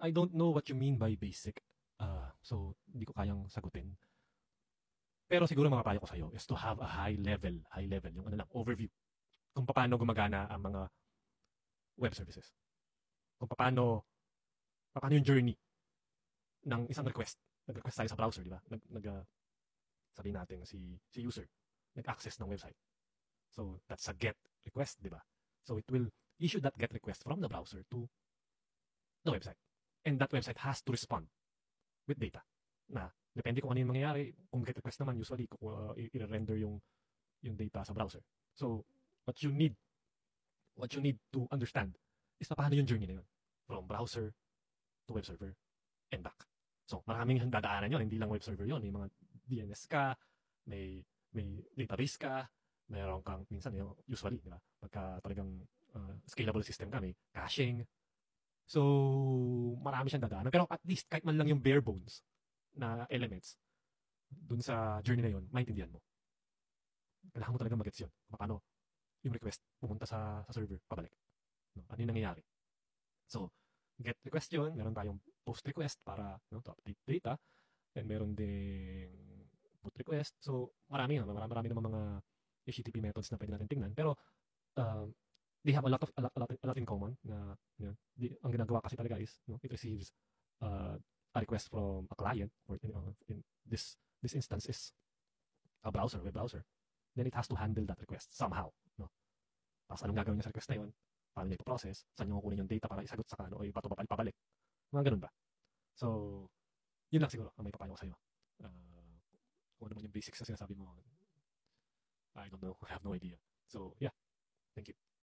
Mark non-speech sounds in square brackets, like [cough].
I don't know what you mean by basic. Uh, so, hindi ko kayang sagutin. Pero siguro mga payo ko sa'yo is to have a high level, high level, yung ano lang, overview. Kung paano gumagana ang mga web services. Kung paano, paano yung journey ng isang request. Nag-request tayo sa browser, di ba? Nag, nag uh, sabihin natin si, si user, nag-access ng website. So, that's a get request, di ba? So, it will issue that get request from the browser to the website. And that website has to respond with data. Na, depende kung ano yung mangyayari. Kung get request naman, usually, uh, i-render yung, yung data sa browser. So, what you need, what you need to understand is na paano yung journey na yun. From browser to web server and back. So, maraming [laughs] dadaanan yun. Hindi lang web server yun. May mga DNS ka, may, may database ka, mayroon kang, minsan, usually, di ba? Pagka talagang uh, scalable system ka, may caching, So, marami siyang dadaanan. Pero at least, kahit man lang yung bare bones na elements dun sa journey na yun, maintindihan mo. Kailangan mo talaga mag-gets yun. Paano yung request pumunta sa, sa server, pabalik. No? Ano yung nangyayari? So, get request yun. Meron tayong post request para no, to update data. And meron ding put request. So, marami yan. Marami, marami naman mga HTTP methods na pwede natin tingnan. Pero, um, they have a lot of a lot, a lot, a lot in common na yun, di, ang ginagawa kasi talaga is no, it receives uh, a request from a client or in, uh, in this this instance is a browser, web browser. Then it has to handle that request somehow. No? Tapos anong gagawin niya sa request na yun? Paano niya ipoprocess? Saan niya kukunin yung data para isagot sa ano o ipato pa pabalik? Mga ganun ba? So, yun lang siguro ang may papayo ko sa'yo. Uh, kung ano man yung basics na sinasabi mo, I don't know. [laughs] I have no idea. So, yeah. Thank you.